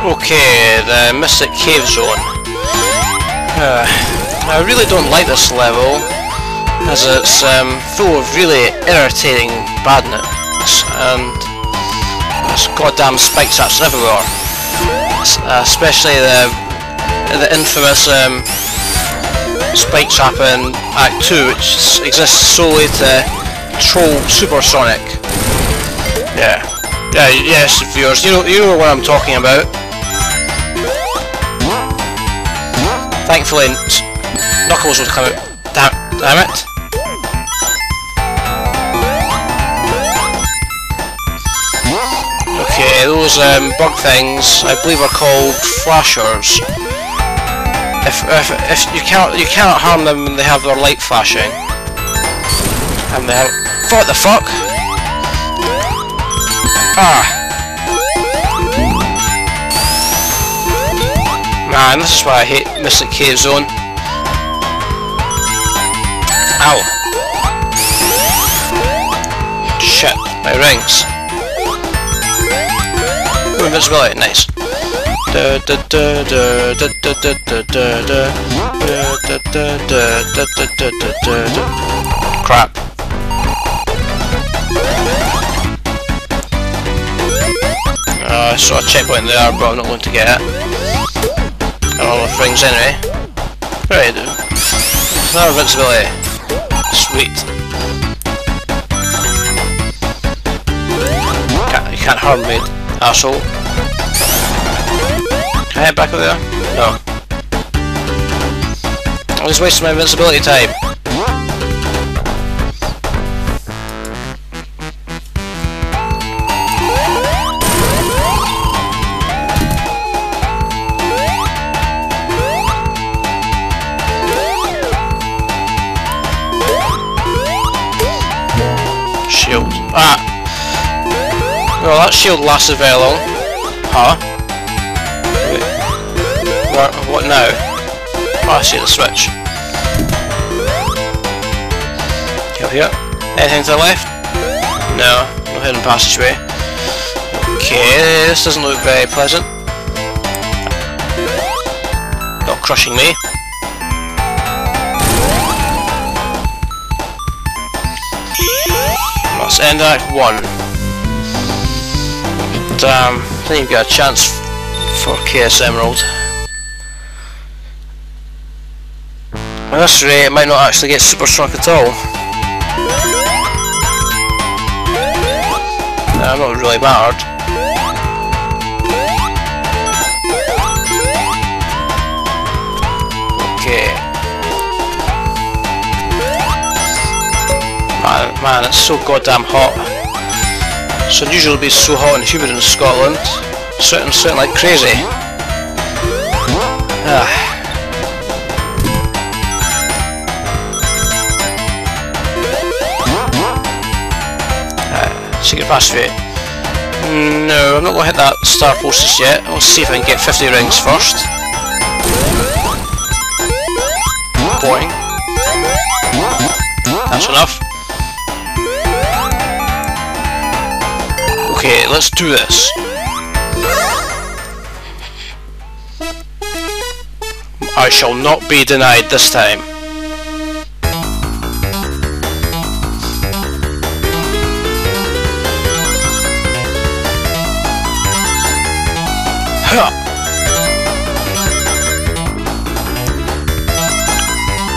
Okay, the Mystic Cave Zone. Uh, I really don't like this level, as it's um, full of really irritating badness, and there's goddamn spike traps everywhere. Uh, especially the the infamous um, spike trap in Act 2, which exists solely to troll Super Sonic. Yeah. Yeah, yes, viewers, you know, you know what I'm talking about. Thankfully, Knuckles will come out. Damn, damn it. Okay, those um, bug things, I believe, are called flashers. If, if, if you can't you cannot harm them when they have their light flashing, and they have what the fuck? Ah. and this is why I hate Mystic Cave Zone. Ow. Shit, my rings. Ooh, invisibility, nice. Crap. Uh, I saw a checkpoint there, but I'm not going to get it. All the rings anyway. Eh? Right, another invincibility. Eh? Sweet. Can't, you can't harm me, asshole. Can I head back over there? No. I'm just wasting my invincibility time. Ah! Well, that shield lasted very long. Huh? What, what now? Oh, I see the switch. Go here. Anything to the left? No, no hidden passageway. Okay, this doesn't look very pleasant. Not crushing me. End Act 1. Damn, um, I think you've got a chance for Chaos Emerald. At this rate, it might not actually get super strong at all. I'm not really mattered. Man, it's so goddamn hot. It's unusual to be so hot and humid in Scotland. Sweating, sweating like crazy. Ah. Uh, secret passageway. No, I'm not going to hit that star post yet. I'll see if I can get 50 rings first. Boing. That's enough. Okay, let's do this. I shall not be denied this time.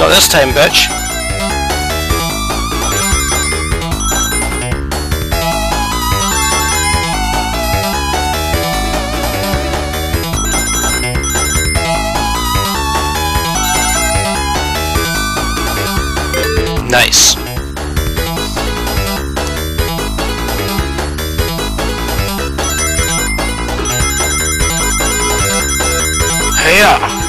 Not this time, bitch. Nice. Yeah. Uh.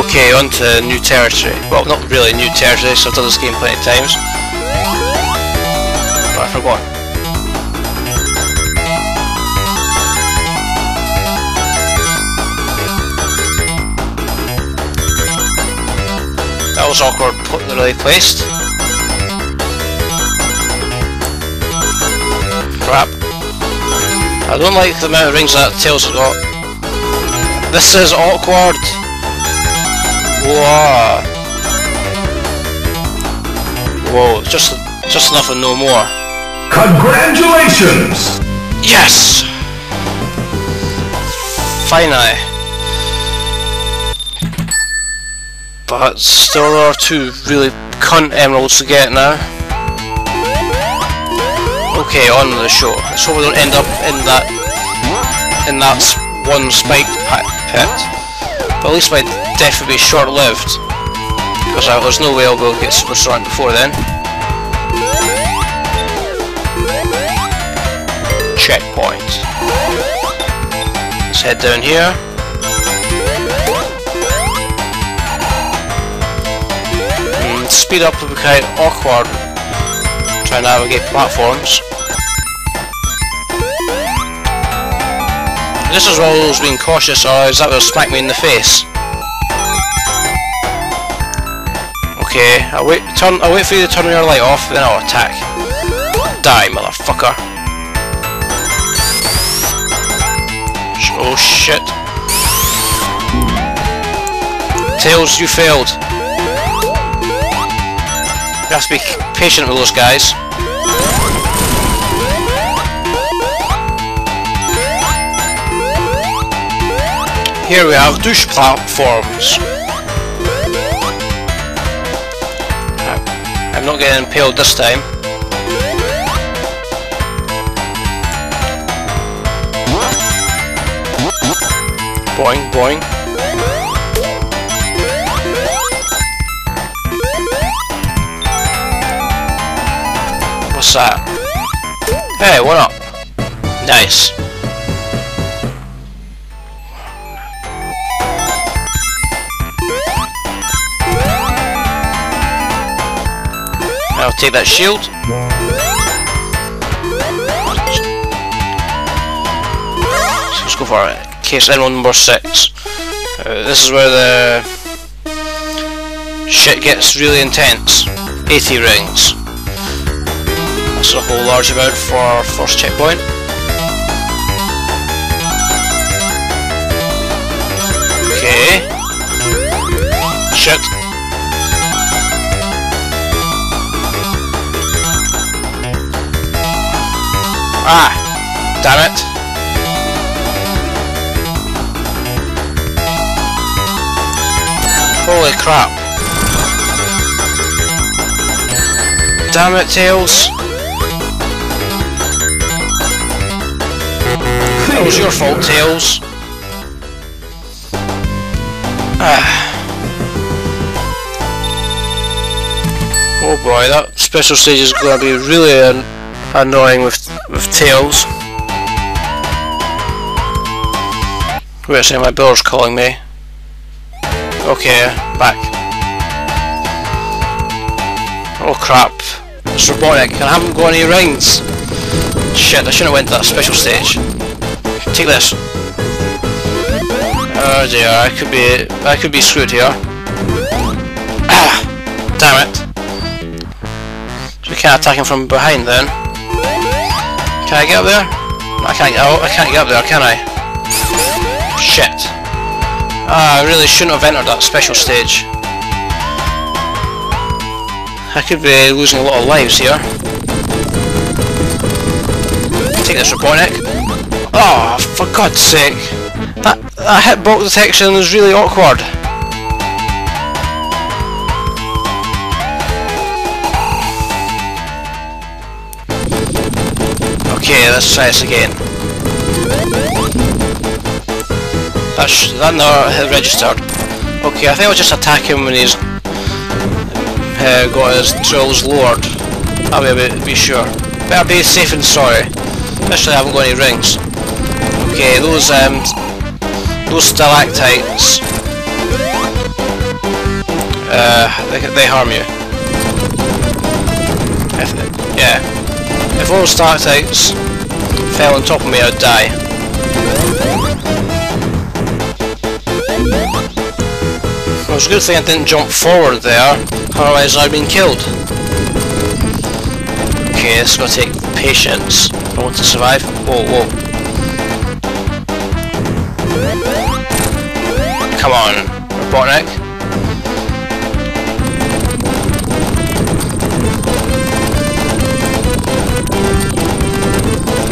Okay, on to new territory. Well, not really new territory, so I've done this game plenty of times. That was awkward. That the awkwardly placed. Crap. I don't like the amount of rings that tails has got. This is awkward. Whoa. Whoa, just just enough and no more. Congratulations! Yes! Finally. But still there are two really cunt emeralds to get now. Okay, on with the show. Let's hope we don't end up in that in that one spiked pi- pit. But at least my death will be short-lived. Because uh, there's no way I'll to get Super Sonic before then. Checkpoint. Let's head down here. Mm, speed up will be quite awkward. Try and navigate platforms. This is where I was being cautious, or is that will smack me in the face? Okay, I'll wait, turn, I'll wait for you to turn your light off, then I'll attack. Die, motherfucker. Oh shit. Tails, you failed. You have to be patient with those guys. Here we have douche platforms. Uh, I'm not getting impaled this time. Boing, boing. What's that? Hey, what up? Nice. I'll take that shield. Let's go for it. Chaos emerald number six. Uh, this is where the shit gets really intense. 80 rings. That's a whole large amount for our first checkpoint. Okay. Shit. Ah! Damn it. Crap. Damn it, Tails. That was your fault, Tails. Ah. Oh boy, that special stage is going to be really an annoying with with Tails. Wait a second, my brother's calling me. Okay, back. Oh crap. It's Robotnik and I haven't got any rings. Shit, I shouldn't have went to that special stage. Take this. Oh dear, I could be I could be screwed here. Ah! Damn it. So we can't attack him from behind then. Can I get up there? I can't get I can't get up there, can I? Shit. Ah, I really shouldn't have entered that special stage. I could be losing a lot of lives here. Take this, Robotnik. Oh, for God's sake. That, that hitbox detection is really awkward. Okay, let's try this again. That's that had registered. Okay, I think I'll just attack him when he's uh, got his drills lowered. I'll be be sure. Better be safe and sorry. Especially I haven't got any rings. Okay, those um those stalactites uh they, they harm you. If, yeah. If all stalactites fell on top of me I'd die. Was a good thing I didn't jump forward there, otherwise I'd been killed. Okay, this is going to take patience. I want to survive. Whoa, whoa. Come on, Robotnik.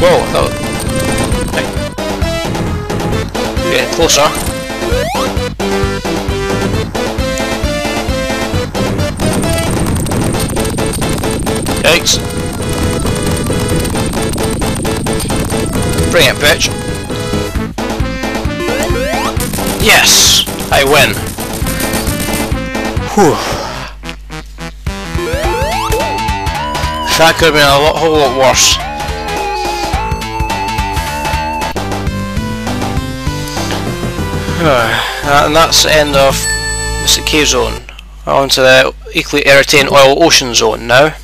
Whoa, I thought... Right. Getting closer. Yikes. Bring it, bitch. Yes! I win. Whew. That could have been a lot, whole lot worse. and that's the end of Mystic Cave Zone. On to the equally irritating Oil Ocean Zone now.